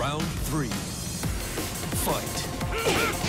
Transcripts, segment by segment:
Round three. Fight. Round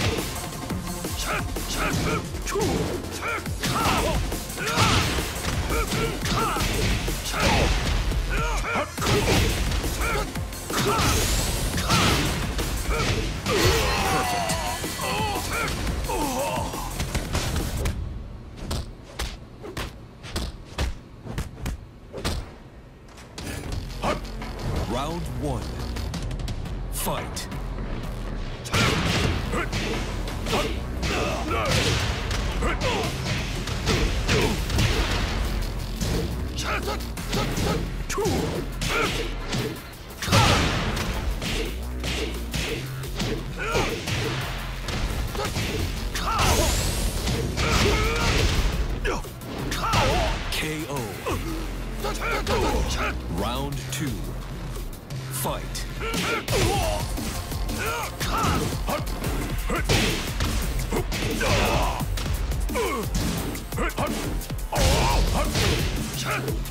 KO.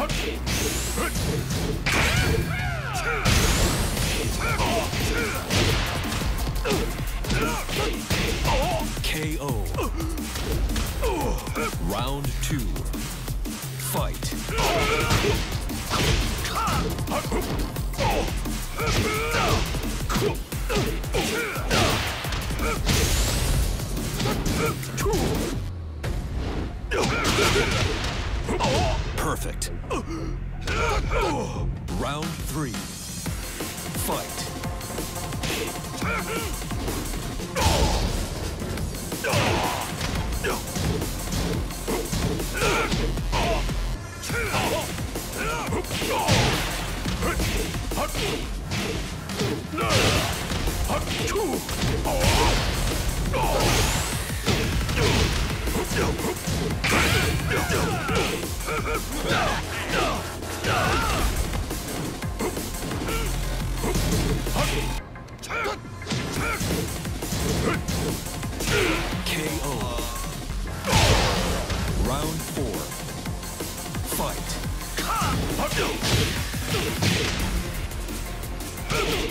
KO. Round two. KO. Round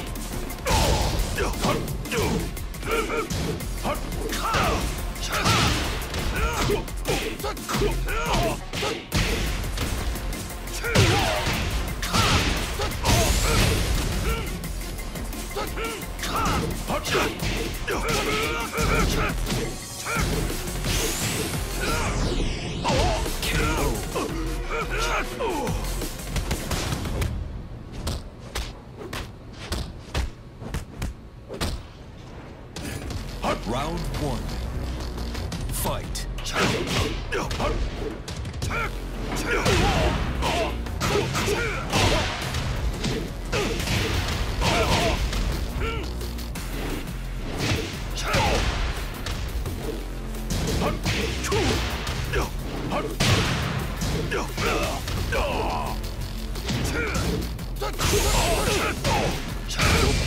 Round one. Fight.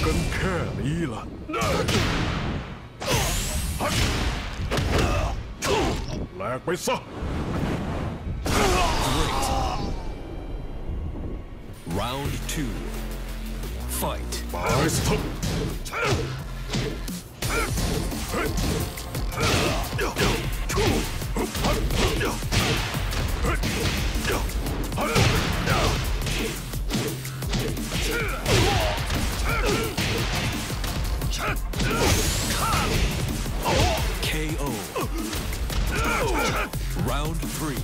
Cơn khẽ lý là กไปซะ Round two. Fight. ตายซะเ Round three.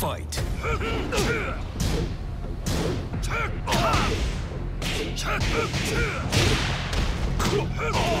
Fight. KO.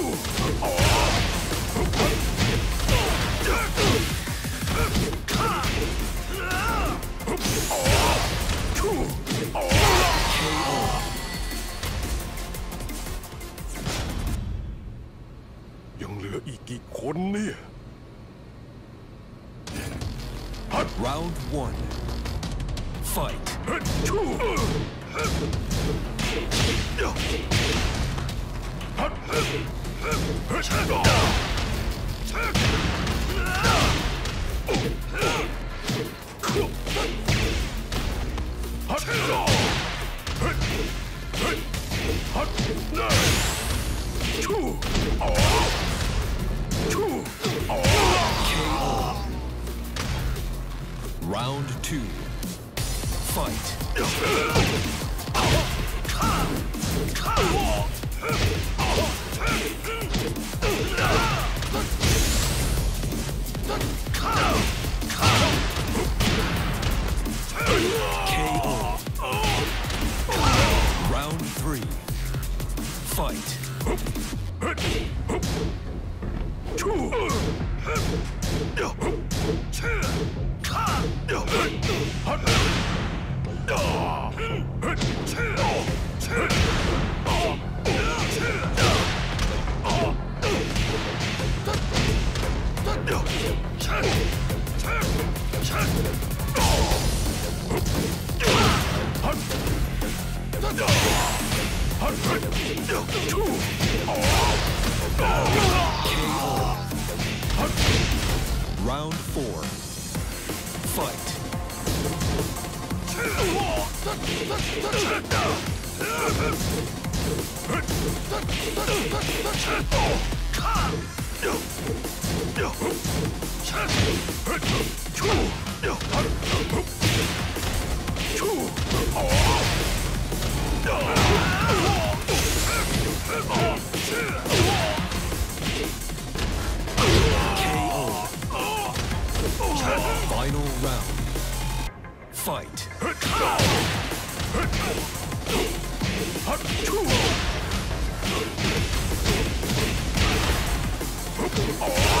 KO. Fight. Final round. Fight. 으아!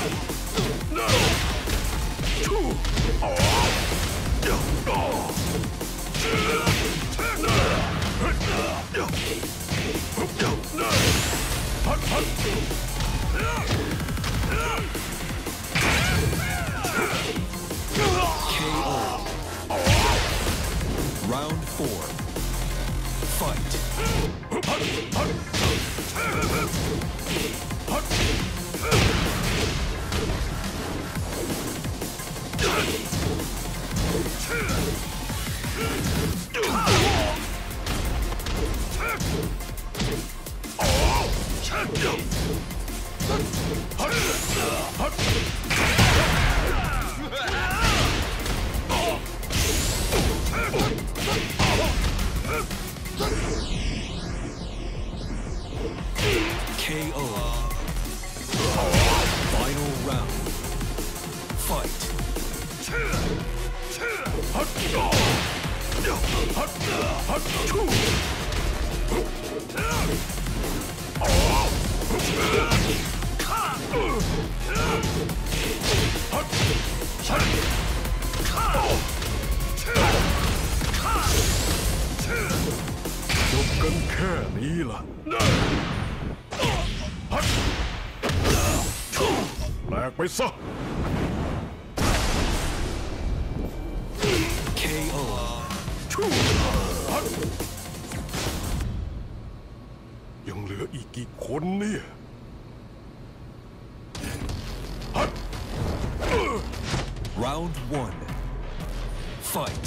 KO. ไปซะ KO. ยังเหลืออีกกี่คนเนี่ย Round one. Fight.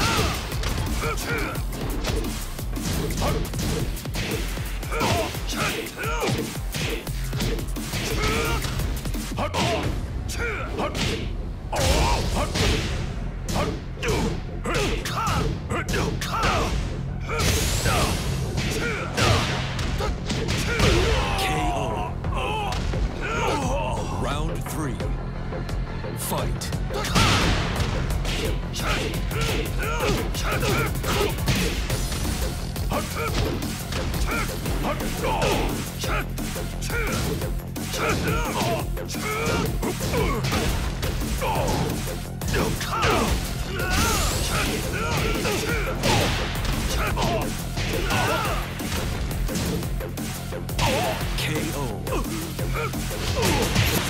Round three. Fight.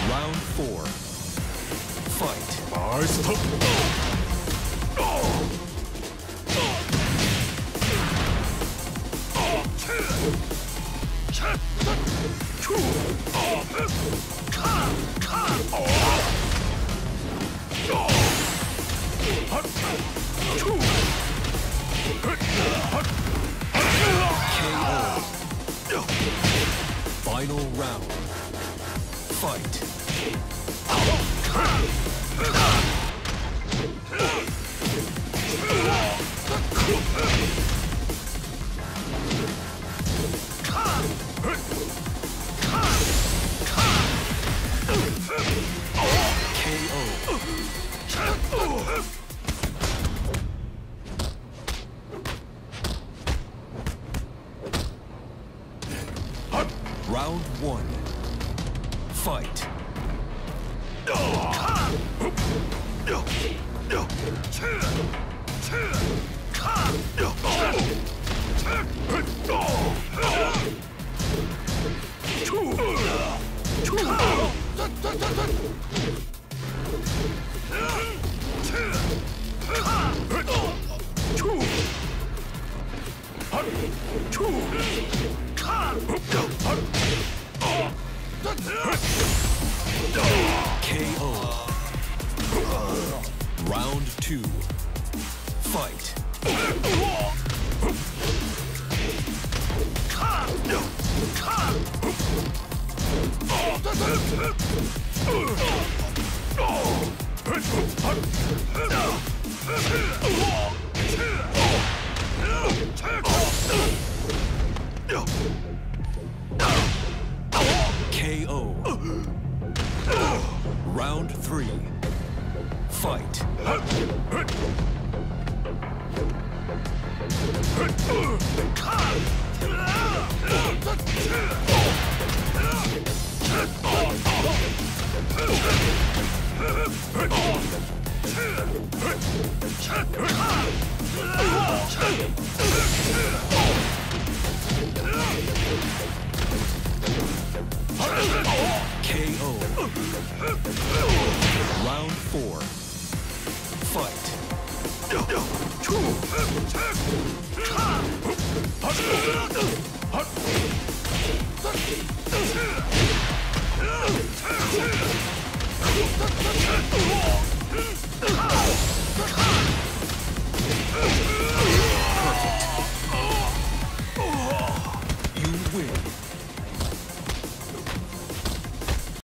Round four. Fight. Mars. イ